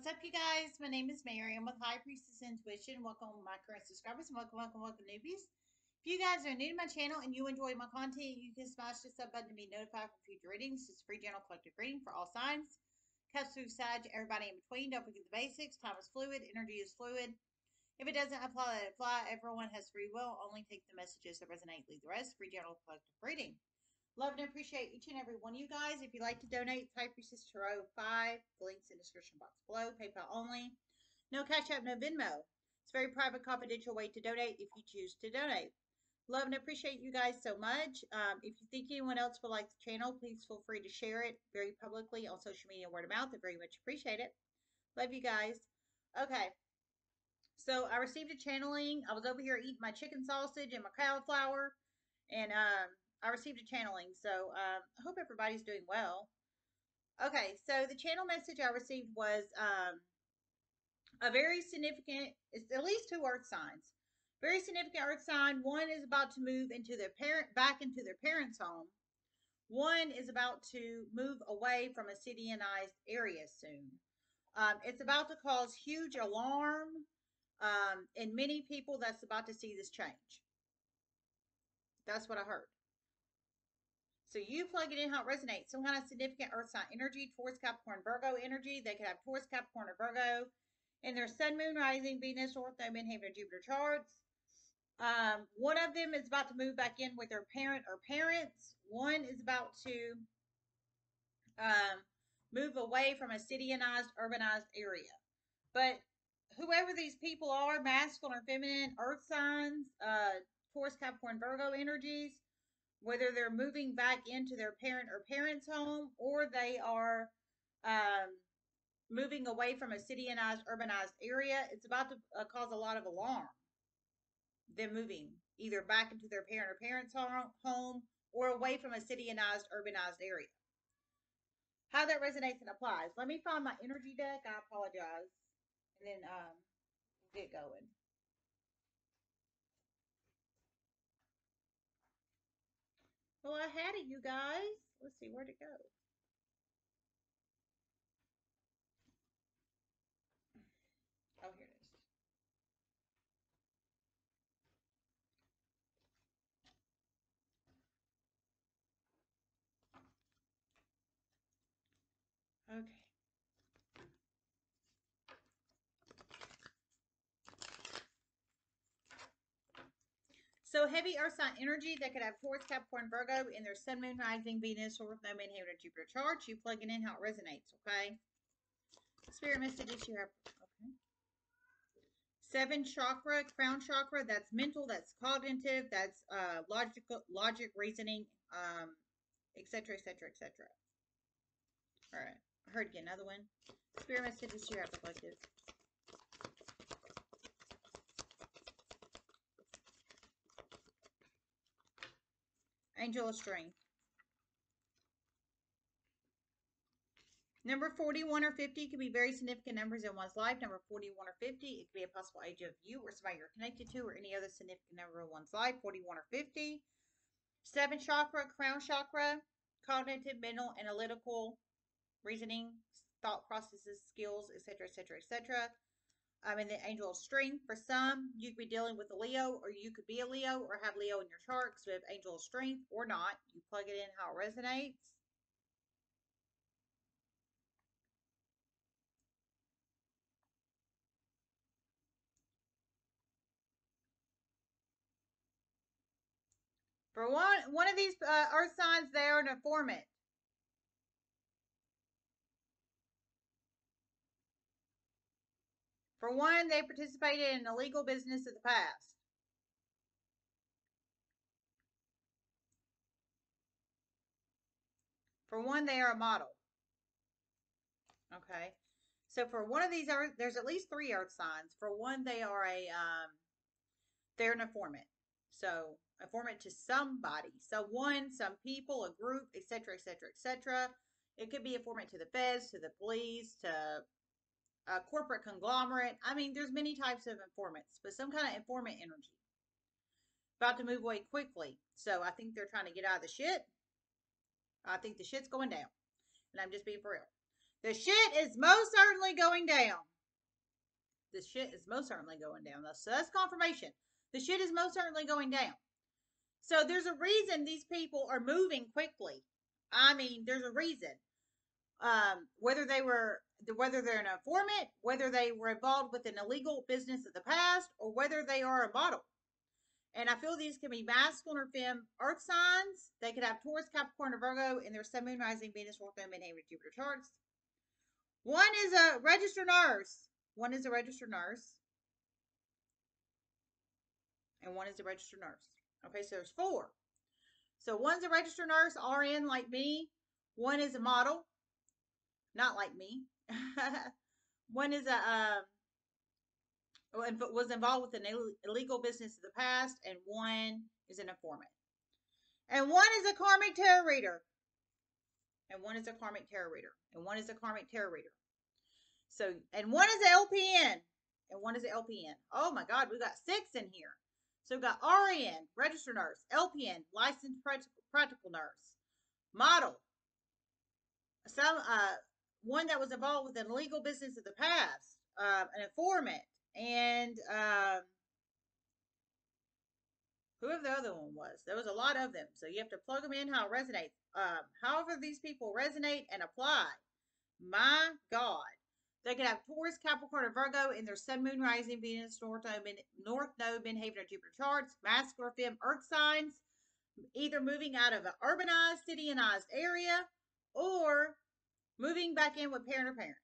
What's up, you guys? My name is Mary. I'm with High Priestess Intuition. Welcome, my current subscribers, and welcome, welcome, welcome, newbies. If you guys are new to my channel and you enjoy my content, you can smash the sub button to be notified for future readings. It's a free general collective reading for all signs. Cuts through side, everybody in between. Don't forget the basics. Time is fluid. Energy is fluid. If it doesn't apply, let it fly. Everyone has free will. Only take the messages that resonate. Leave the rest. Free general collective reading. Love and appreciate each and every one of you guys. If you'd like to donate, type Priestess Tarot 5. The link's in the description box below. PayPal only. No Cash App, no Venmo. It's a very private, confidential way to donate if you choose to donate. Love and appreciate you guys so much. Um, if you think anyone else would like the channel, please feel free to share it very publicly on social media, word of mouth. I very much appreciate it. Love you guys. Okay. So I received a channeling. I was over here eating my chicken sausage and my cauliflower. And um, I received a channeling, so um, I hope everybody's doing well. Okay, so the channel message I received was um, a very significant, it's at least two earth signs. Very significant earth sign. One is about to move into their parent back into their parents' home. One is about to move away from a cityanized area soon. Um, it's about to cause huge alarm um, in many people that's about to see this change. That's what I heard. So you plug it in how it resonates. Some kind of significant earth sign energy, Taurus, Capricorn, Virgo energy. They could have Taurus, Capricorn, or Virgo in their sun, moon, rising, Venus, North Node, Midheaven, or Jupiter charts. Um, one of them is about to move back in with their parent or parents. One is about to um, move away from a cityanized, urbanized area. But whoever these people are, masculine or feminine, earth signs, uh, Taurus, Capricorn, Virgo energies, whether they're moving back into their parent or parents' home or they are um, moving away from a cityanized, urbanized area, it's about to uh, cause a lot of alarm. Them moving either back into their parent or parents' home or away from a cityanized, urbanized area. How that resonates and applies. Let me find my energy deck. I apologize. And then um, get going. Well, I had it, you guys. Let's see, where'd it go? Oh, here it is. Okay. So heavy earth sign energy that could have Taurus, Capricorn, Virgo in their sun, moon, rising, Venus, or no man, Jupiter charts. You plug it in how it resonates, okay? Spirit messages you have, okay. Seven chakra, crown chakra, that's mental, that's cognitive, that's uh, logical, logic, reasoning, um, etc., etc., etc. All right, I heard you another one. Spirit messages you have collective. Angel of Strength. Number 41 or 50 could be very significant numbers in one's life. Number 41 or 50, it could be a possible age of you or somebody you're connected to or any other significant number in one's life. 41 or 50. Seven chakra, crown chakra, cognitive, mental, analytical, reasoning, thought processes, skills, etc., etc., etc. I'm in the angel of strength. For some, you could be dealing with a Leo, or you could be a Leo, or have Leo in your chart. So, have angel of strength or not, you plug it in how it resonates. For one, one of these uh, earth signs, they are an informant. For one, they participated in illegal business of the past. For one, they are a model. Okay. So for one of these earth, there's at least three earth signs. For one, they are a, um, they're an informant. So informant to somebody. So one, some people, a group, etc., etc., etc. It could be informant to the feds, to the police, to a corporate conglomerate. I mean, there's many types of informants, but some kind of informant energy. About to move away quickly. So I think they're trying to get out of the shit. I think the shit's going down. And I'm just being for real. The shit is most certainly going down. The shit is most certainly going down. So that's confirmation. The shit is most certainly going down. So there's a reason these people are moving quickly. I mean, there's a reason. Um, whether they were, whether they're an informant, whether they were involved with an illegal business of the past, or whether they are a model. And I feel these can be masculine or femme earth signs. They could have Taurus, Capricorn, or Virgo in their sun, moon, rising, Venus, North Node, Midheaven, Jupiter charts. One is a registered nurse. One is a registered nurse. And one is a registered nurse. Okay, so there's four. So one's a registered nurse, RN like me. One is a model, not like me. one is a um, was involved with an illegal business of the past, and one is an informant. And one is a karmic tarot reader. And one is a karmic tarot reader. And one is a karmic tarot reader. So, and one is an LPN. And one is an LPN. Oh my God, we got six in here. So we've got RN, registered nurse, LPN, licensed practical, practical nurse, model, some uh, one that was involved with an illegal business of the past, uh, an informant, and um, whoever the other one was. There was a lot of them, so you have to plug them in how it resonates. Um, however, these people resonate and apply. My God, they could have Taurus, Capricorn, or Virgo in their Sun, Moon, Rising, Venus, North Node, North Node, Midheaven, or Jupiter charts. Masculine, Fem, Earth signs, either moving out of an urbanized, cityized area, or moving back in with parent or parents.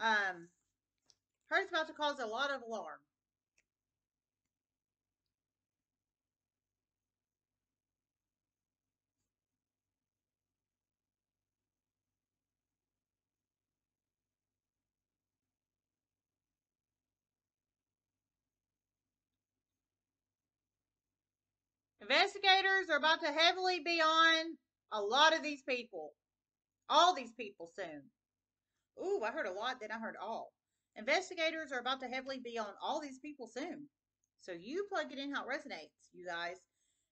Um, Heard's about to cause a lot of alarm. Investigators are about to heavily be on a lot of these people. All these people soon. Ooh, I heard a lot, then I heard all. Investigators are about to heavily be on all these people soon. So you plug it in how it resonates, you guys.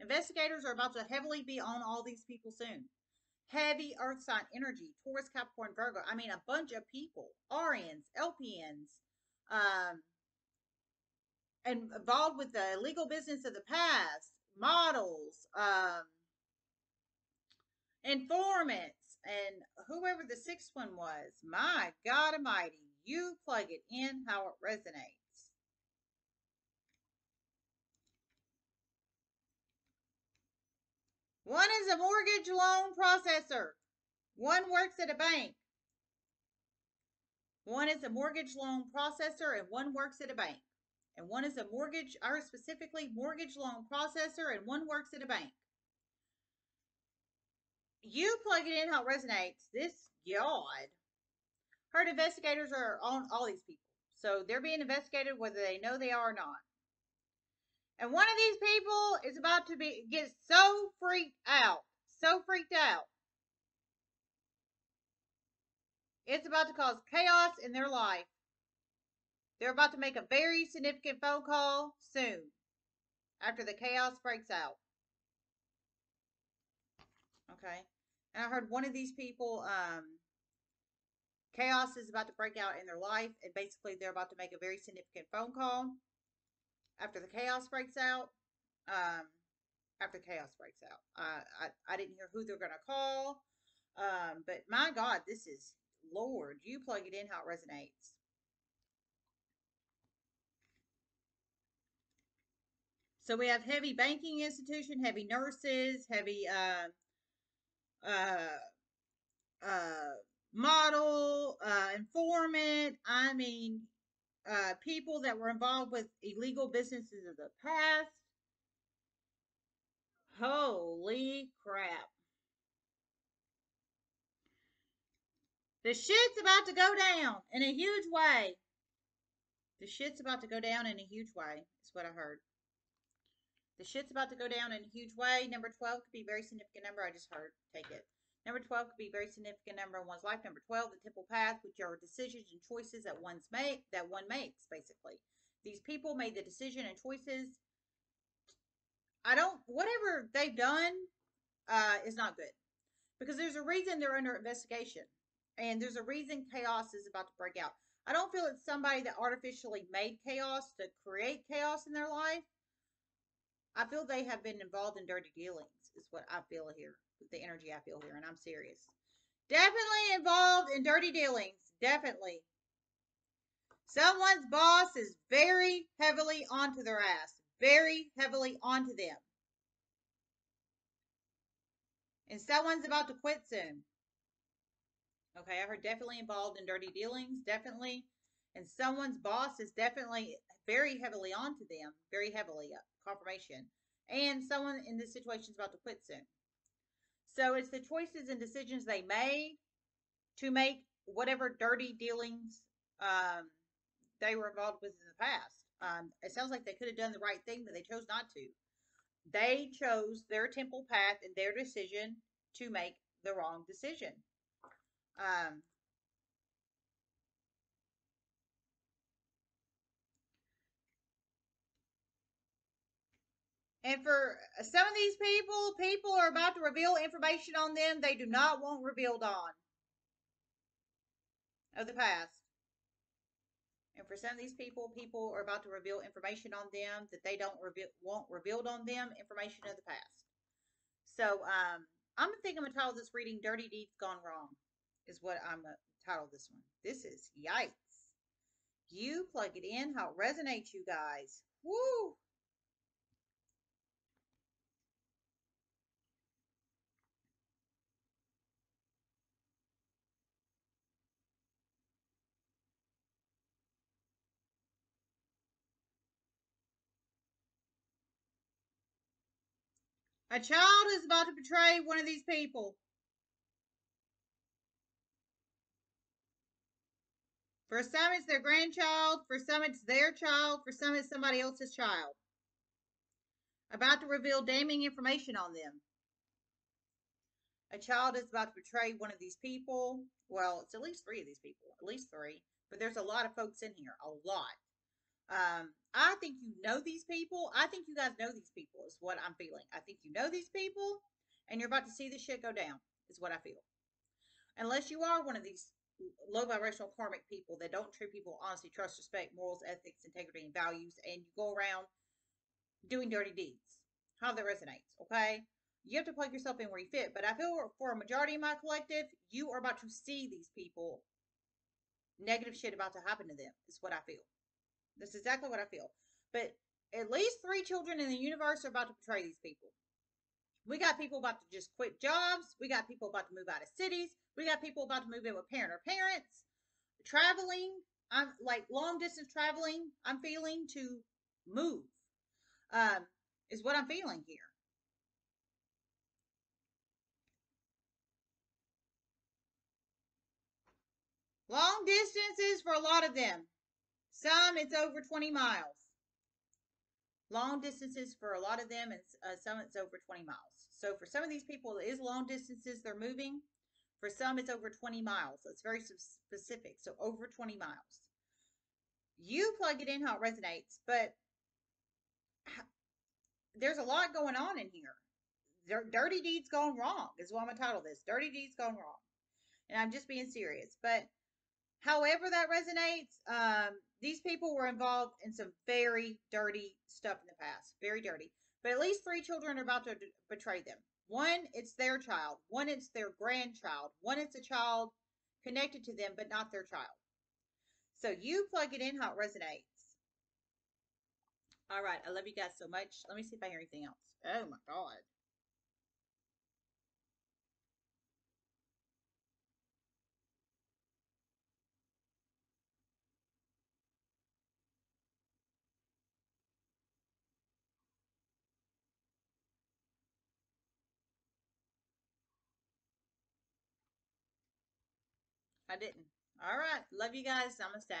Investigators are about to heavily be on all these people soon. Heavy earth sign energy, Taurus, Capricorn, Virgo. I mean, a bunch of people. RNs, LPNs, um, and involved with the legal business of the past, models, um, informants, and whoever the sixth one was. My God Almighty, you plug it in how it resonates. One is a mortgage loan processor. One works at a bank. One is a mortgage loan processor and one works at a bank and one is a mortgage, or specifically mortgage loan processor, and one works at a bank. You plug it in how it resonates. This God. Heard investigators are on all these people. So they're being investigated whether they know they are or not. And one of these people is about to be get so freaked out. So freaked out. It's about to cause chaos in their life. They're about to make a very significant phone call soon after the chaos breaks out. Okay. And I heard one of these people, um, chaos is about to break out in their life, and basically they're about to make a very significant phone call after the chaos breaks out. Um, after chaos breaks out. I, I didn't hear who they're going to call. Um, but my God, this is, Lord, you plug it in how it resonates. So we have heavy banking institution, heavy nurses, heavy uh, uh, uh, model, uh, informant. I mean, uh, people that were involved with illegal businesses of the past. Holy crap. The shit's about to go down in a huge way. The shit's about to go down in a huge way, is what I heard. The shit's about to go down in a huge way. Number 12 could be a very significant number. I just heard. Take it. Number 12 could be a very significant number in one's life. Number 12, the temple path, which are decisions and choices that one's make that one makes, basically. These people made the decision and choices. I don't whatever they've done uh, is not good. because there's a reason they're under investigation, and there's a reason chaos is about to break out. I don't feel it's somebody that artificially made chaos to create chaos in their life. I feel they have been involved in dirty dealings, is what I feel here, the energy I feel here, and I'm serious. Definitely involved in dirty dealings. Definitely. Someone's boss is very heavily onto their ass. Very heavily onto them. And someone's about to quit soon. Okay, I heard definitely involved in dirty dealings, definitely. And someone's boss is definitely very heavily onto them, very heavily, uh, confirmation. And someone in this situation is about to quit soon. So it's the choices and decisions they made to make whatever dirty dealings um, they were involved with in the past. Um, it sounds like they could have done the right thing, but they chose not to. They chose their temple path and their decision to make the wrong decision. Um, and for some of these people, people are about to reveal information on them they do not want revealed on of the past. And for some of these people, people are about to reveal information on them that they don't reveal, want revealed on them, information of the past. So um, I'm going to think I'm gonna title this reading "Dirty Deeds Gone Wrong," is what I'm gonna title this one. This is yikes. You plug it in how it resonates, you guys. Woo! A child is about to betray one of these people. For some, it's their grandchild. For some, it's their child. For some, it's somebody else's child. About to reveal damning information on them. A child is about to betray one of these people. Well, it's at least three of these people. At least three. But there's a lot of folks in here. A lot. Um, I think you know these people. I think you guys know these people, is what I'm feeling. I think you know these people, and you're about to see this shit go down, is what I feel. Unless you are one of these low vibrational karmic people that don't treat people honesty, trust, respect, morals, ethics, integrity, and values, and you go around doing dirty deeds. How that resonates, okay? You have to plug yourself in where you fit. But I feel for a majority of my collective, you are about to see these people negative shit about to happen to them, is what I feel. That's exactly what I feel. But at least three children in the universe are about to betray these people. We got people about to just quit jobs. We got people about to move out of cities. We got people about to move in with parent or parents. Traveling, I'm like long distance traveling. I'm feeling to move. Um, is what I'm feeling here. Long distances for a lot of them. Some it's over 20 miles. Long distances for a lot of them, and uh, some it's over 20 miles. So for some of these people, it is long distances they're moving. For some, it's over 20 miles. It's very specific. So over 20 miles. You plug it in how it resonates, but there's a lot going on in here. Dirty deeds gone wrong is what I'm gonna title this. Dirty deeds gone wrong, and I'm just being serious. But however that resonates, um, these people were involved in some very dirty stuff in the past. Very dirty. But at least three children are about to betray them. One, it's their child. One, it's their grandchild. One, it's a child connected to them, but not their child. So you plug it in how it resonates. All right. I love you guys so much. Let me see if I hear anything else. Oh my God. I didn't. All right. Love you guys. Namaste.